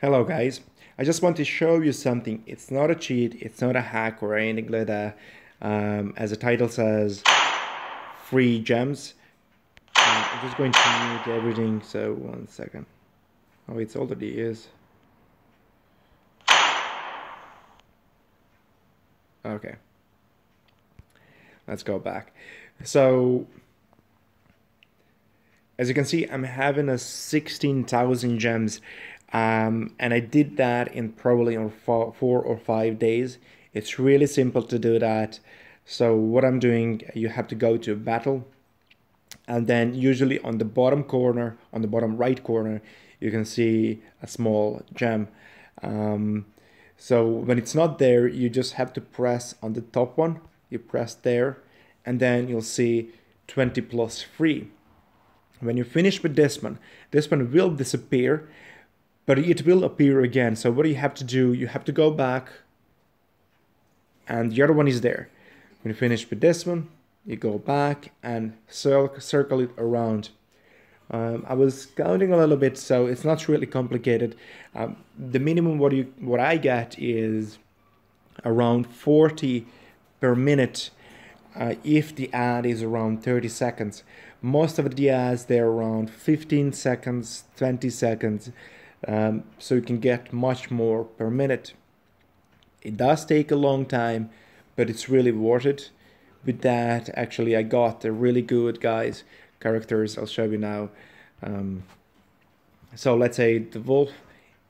Hello guys, I just want to show you something. It's not a cheat, it's not a hack or anything like that. Um, as the title says, free gems. Um, I'm just going to mute everything, so one second. Oh, it's already is. Okay. Let's go back. So, as you can see, I'm having a 16,000 gems um, and I did that in probably on four, or five days. It's really simple to do that. So what I'm doing, you have to go to battle and then usually on the bottom corner, on the bottom right corner, you can see a small gem. Um, so when it's not there, you just have to press on the top one, you press there, and then you'll see 20 plus free. When you finish with this one, this one will disappear but it will appear again. So what you have to do, you have to go back and the other one is there. When you finish with this one, you go back and circle it around. Um, I was counting a little bit, so it's not really complicated. Um, the minimum what you what I get is around 40 per minute uh, if the ad is around 30 seconds. Most of the ads they're around 15 seconds, 20 seconds um, so you can get much more per minute. It does take a long time, but it's really worth it. With that, actually, I got the really good guys characters. I'll show you now. Um, so let's say the wolf,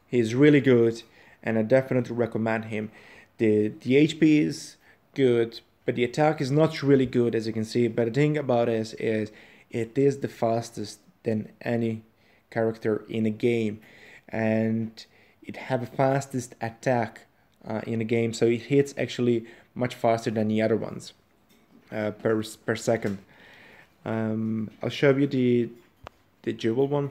he's really good, and I definitely recommend him. The the HP is good, but the attack is not really good as you can see. But the thing about it is, is it is the fastest than any character in a game and it have a fastest attack uh, in the game. So it hits actually much faster than the other ones uh, per, per second. Um, I'll show you the the jewel one.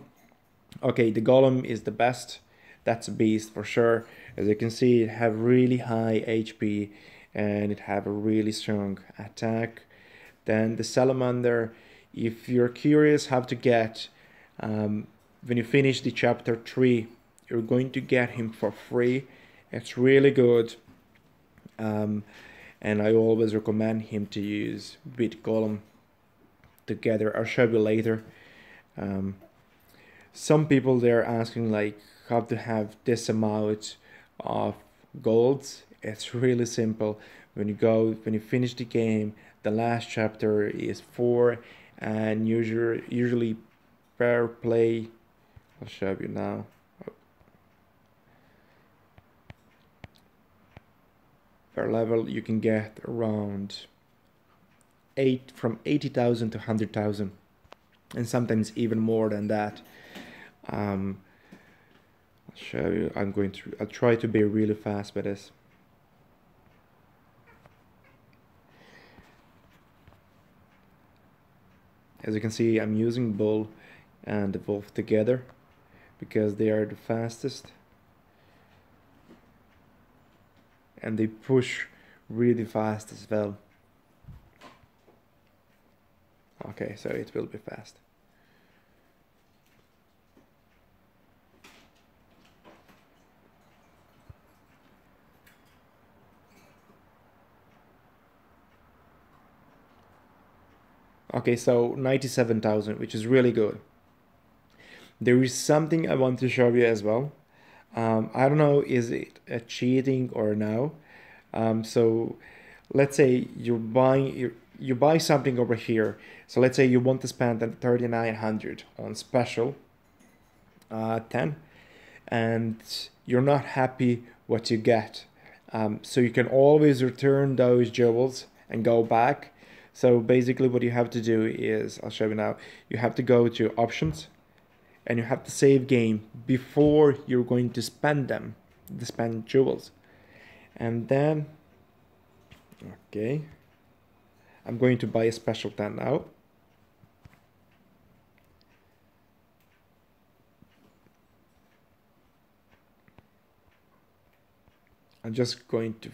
Okay the golem is the best. That's a beast for sure. As you can see it have really high HP and it have a really strong attack. Then the salamander if you're curious how to get um, when you finish the chapter 3 you're going to get him for free. It's really good. Um, and I always recommend him to use with Golem together I'll show you later. Um, some people they're asking like how to have this amount of golds. It's really simple. When you go when you finish the game the last chapter is four and usually usually per play I'll show you now. Per level you can get around eight from 80,000 to 100,000 and sometimes even more than that. Um, I'll show you. I'm going to I'll try to be really fast with this. As you can see I'm using bull and wolf together because they are the fastest and they push really fast as well. Okay, so it will be fast. Okay, so 97,000, which is really good. There is something I want to show you as well. Um, I don't know, is it a cheating or no? Um, so let's say you're buying, you you buy something over here. So let's say you want to spend 3900 on special uh, 10 and you're not happy what you get. Um, so you can always return those jewels and go back. So basically what you have to do is, I'll show you now, you have to go to options and you have to save game before you're going to spend them, to spend jewels. And then, okay, I'm going to buy a special 10 now. I'm just going to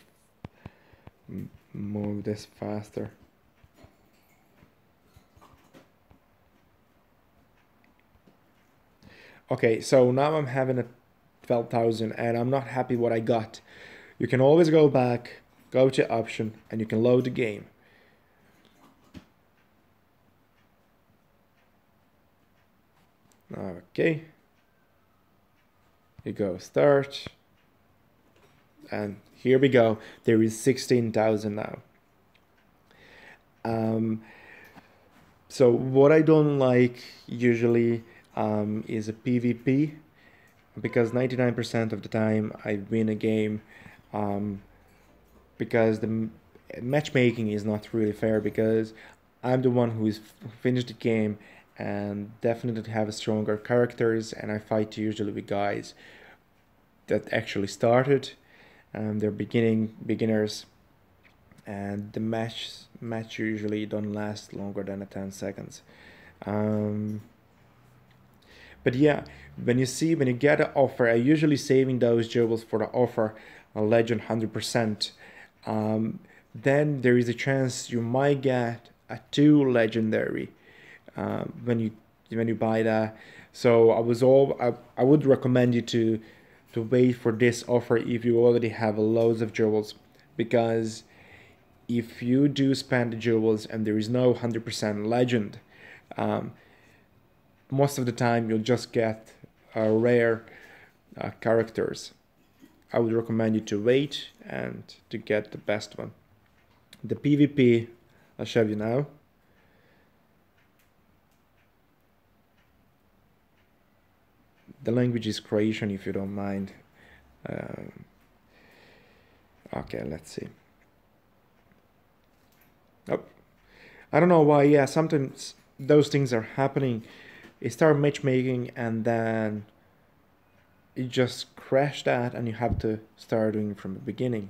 move this faster. Okay, so now I'm having a 12,000 and I'm not happy what I got. You can always go back, go to option and you can load the game. Okay. You go start. And here we go. There is 16,000 now. Um, so what I don't like usually um, is a PvP because 99% of the time I win a game um, because the matchmaking is not really fair because I'm the one who's finished the game and definitely have stronger characters and I fight usually with guys that actually started um, they're beginning beginners and the match match usually don't last longer than 10 seconds. Um, but yeah when you see when you get an offer i usually saving those jewels for the offer a legend 100% um, then there is a chance you might get a two legendary uh, when you when you buy that. So i was all I, I would recommend you to to wait for this offer if you already have loads of jewels. Because if you do spend the jewels and there is no 100% legend um, most of the time you'll just get uh, rare uh, characters I would recommend you to wait and to get the best one the PvP I'll show you now the language is Croatian if you don't mind. Um, okay, let's see. Oh, I don't know why. Yeah, sometimes those things are happening. You start matchmaking and then it just crashed that, and you have to start doing from the beginning.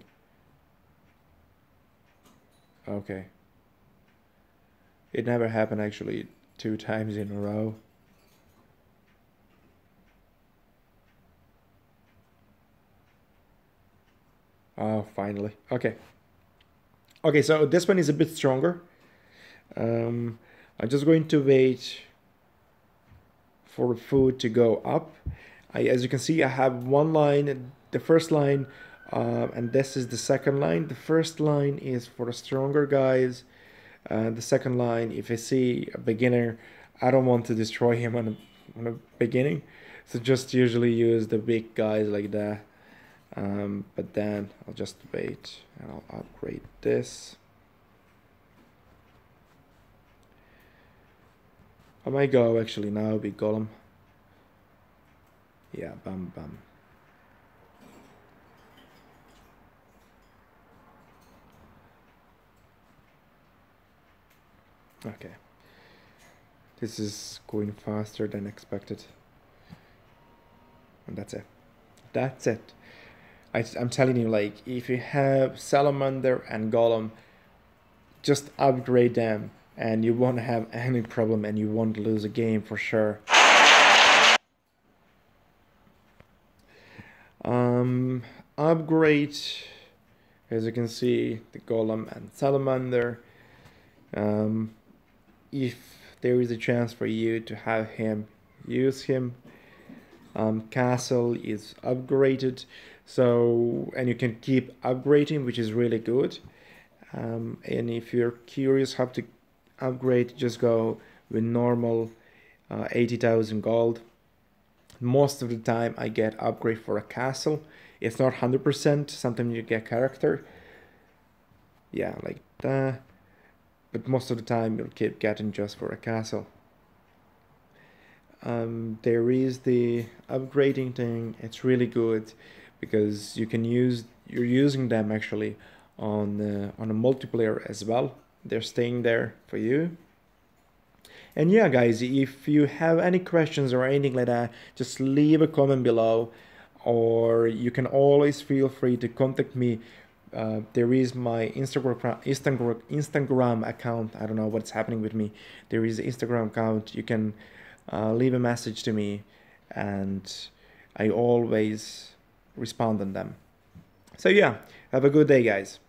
Okay. It never happened actually two times in a row. Oh, finally. Okay. Okay, so this one is a bit stronger. Um, I'm just going to wait for food to go up. I, as you can see, I have one line, the first line, uh, and this is the second line. The first line is for stronger guys. Uh, the second line, if I see a beginner, I don't want to destroy him on the, on the beginning. So just usually use the big guys like that um, but then I'll just wait and I'll upgrade this I may go actually now with Golem yeah bam bam okay. This is going faster than expected. And that's it. That's it. I, I'm telling you, like, if you have Salamander and Golem, just upgrade them and you won't have any problem and you won't lose a game for sure. Um, upgrade, as you can see, the Golem and Salamander. Um, if there is a chance for you to have him, use him. Um, castle is upgraded so and you can keep upgrading which is really good um, and if you're curious how to upgrade just go with normal uh, 80,000 gold. Most of the time I get upgrade for a castle. It's not 100% sometimes you get character. Yeah like that. But most of the time you'll keep getting just for a castle. Um, there is the upgrading thing. It's really good because you can use you're using them actually on uh, on a multiplayer as well they're staying there for you and yeah guys if you have any questions or anything like that just leave a comment below or you can always feel free to contact me uh, there is my Instagram Instagram Instagram account. I don't know what's happening with me. There is Instagram account. You can uh, leave a message to me, and I always respond on them. So yeah, have a good day guys.